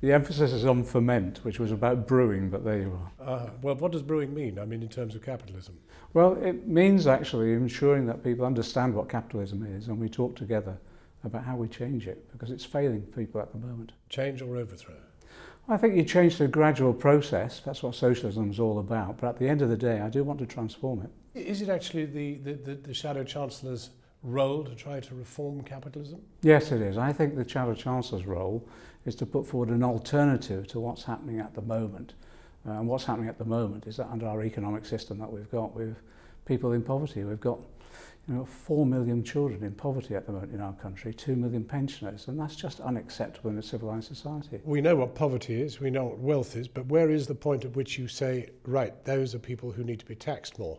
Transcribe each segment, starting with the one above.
The emphasis is on ferment, which was about brewing, but there you are. Uh, well, what does brewing mean, I mean, in terms of capitalism? Well, it means actually ensuring that people understand what capitalism is and we talk together about how we change it, because it's failing people at the moment. Change or overthrow? I think you change through a gradual process. That's what socialism is all about. But at the end of the day, I do want to transform it. Is it actually the, the, the, the shadow chancellor's role to try to reform capitalism? Yes, it is. I think the Shadow Chancellor's role is to put forward an alternative to what's happening at the moment. Uh, and what's happening at the moment is that under our economic system that we've got, we've people in poverty, we've got You know, 4 million children in poverty at the moment in our country, 2 million pensioners, and that's just unacceptable in a civilised society. We know what poverty is, we know what wealth is, but where is the point at which you say, right, those are people who need to be taxed more?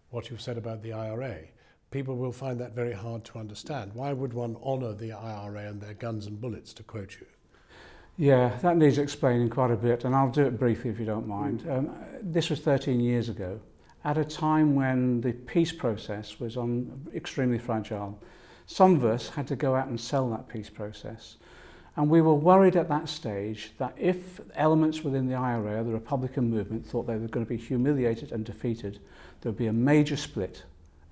what you've said about the IRA, people will find that very hard to understand. Why would one honour the IRA and their guns and bullets, to quote you? Yeah, that needs explaining quite a bit, and I'll do it briefly if you don't mind. Um, this was 13 years ago. at a time when the peace process was on extremely fragile. Some of us had to go out and sell that peace process. And we were worried at that stage that if elements within the IRA, the Republican movement, thought they were going to be humiliated and defeated, there would be a major split.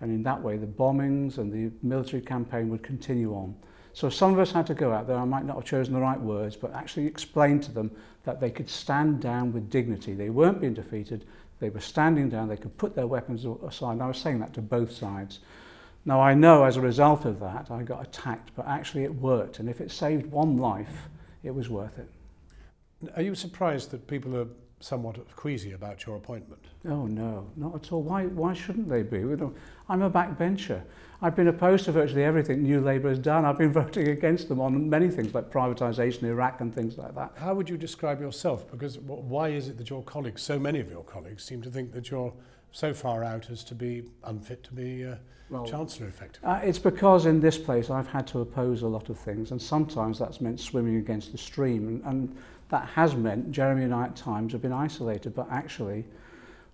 And in that way, the bombings and the military campaign would continue on. So some of us had to go out there, I might not have chosen the right words, but actually explain to them that they could stand down with dignity. They weren't being defeated, they were standing down, they could put their weapons aside. And I was saying that to both sides. Now I know as a result of that, I got attacked, but actually it worked. And if it saved one life, it was worth it. Are you surprised that people are somewhat queasy about your appointment? Oh no, not at all. Why, why shouldn't they be? You know, I'm a backbencher. I've been opposed to virtually everything New Labour has done. I've been voting against them on many things like privatisation, Iraq and things like that. How would you describe yourself? Because why is it that your colleagues, so many of your colleagues, seem to think that you're so far out as to be unfit to be a uh, well, Chancellor, effectively? Uh, it's because in this place I've had to oppose a lot of things, and sometimes that's meant swimming against the stream, and, and that has meant Jeremy and I at times have been isolated, but actually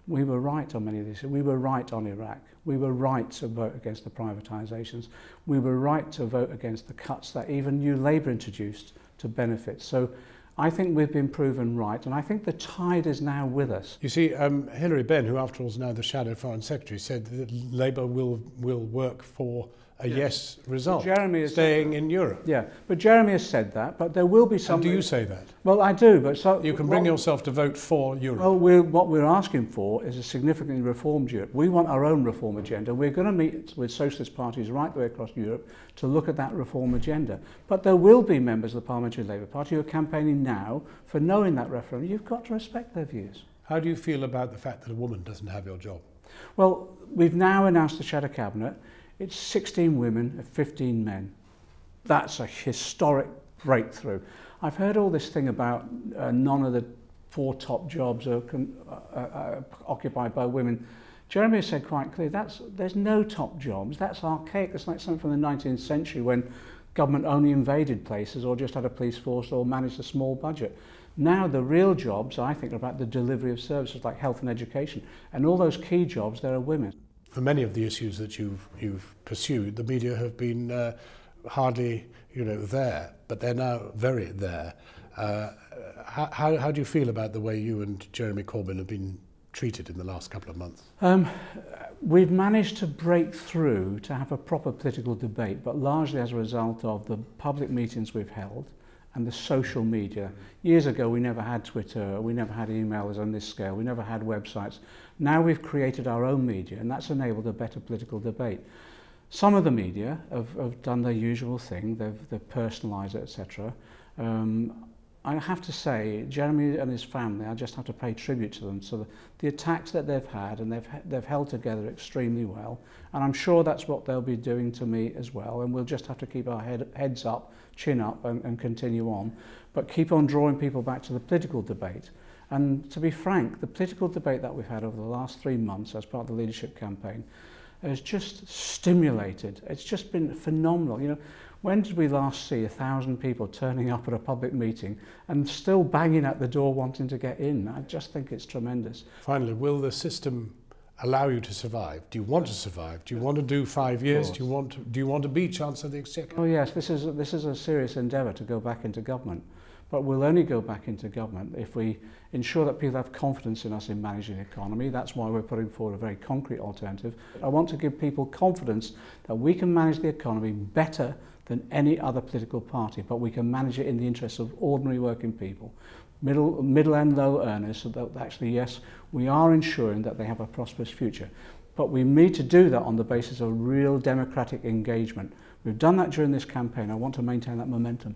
we were right on many of these. We were right on Iraq. We were right to vote against the privatizations We were right to vote against the cuts that even New labor introduced to benefits. So I think we've been proven right, and I think the tide is now with us. You see, um, Hilary Benn, who after all is now the shadow foreign secretary, said that Labour will will work for a yeah. yes result, Jeremy is staying in Europe. Yeah, but Jeremy has said that, but there will be some... And do you say that? Well, I do, but so... You can bring yourself to vote for Europe. Well, we're, what we're asking for is a significantly reformed Europe. We want our own reform agenda. We're going to meet with socialist parties right the way across Europe to look at that reform agenda. But there will be members of the Parliamentary Labour Party who are campaigning now for knowing that referendum. You've got to respect their views. How do you feel about the fact that a woman doesn't have your job? Well, we've now announced the shadow cabinet. It's 16 women and 15 men. That's a historic breakthrough. I've heard all this thing about uh, none of the four top jobs are, uh, uh, uh, occupied by women. Jeremy said quite clearly, that's, there's no top jobs. That's archaic. That's like something from the 19th century when government only invaded places or just had a police force or managed a small budget. Now the real jobs, I think, are about the delivery of services like health and education. And all those key jobs, there are women. for many of the issues that you've, you've pursued, the media have been uh, hardly you know, there, but they're now very there. Uh, how, how do you feel about the way you and Jeremy Corbyn have been treated in the last couple of months? Um, we've managed to break through to have a proper political debate, but largely as a result of the public meetings we've held, and the social media. Years ago, we never had Twitter, we never had emails on this scale, we never had websites. Now we've created our own media, and that's enabled a better political debate. Some of the media have, have done their usual thing, they've, they've personalised it, etc. Um, I have to say, Jeremy and his family, I just have to pay tribute to them. So the, the attacks that they've had, and they've, they've held together extremely well. And I'm sure that's what they'll be doing to me as well. And we'll just have to keep our head, heads up, chin up, and, and continue on. But keep on drawing people back to the political debate. And to be frank, the political debate that we've had over the last three months as part of the leadership campaign has just stimulated. It's just been phenomenal. You know, when did we last see a thousand people turning up at a public meeting and still banging at the door wanting to get in? I just think it's tremendous. Finally, will the system allow you to survive? Do you want to survive? Do you want to do five years? Do you want to, do you want to be Chancellor of the Exchequer? Oh yes, this is this is a serious endeavour to go back into government. But we'll only go back into government if we ensure that people have confidence in us in managing the economy. That's why we're putting forward a very concrete alternative. I want to give people confidence that we can manage the economy better than any other political party, but we can manage it in the interests of ordinary working people, middle, middle and low earners, so that actually, yes, we are ensuring that they have a prosperous future. But we need to do that on the basis of real democratic engagement. We've done that during this campaign. I want to maintain that momentum.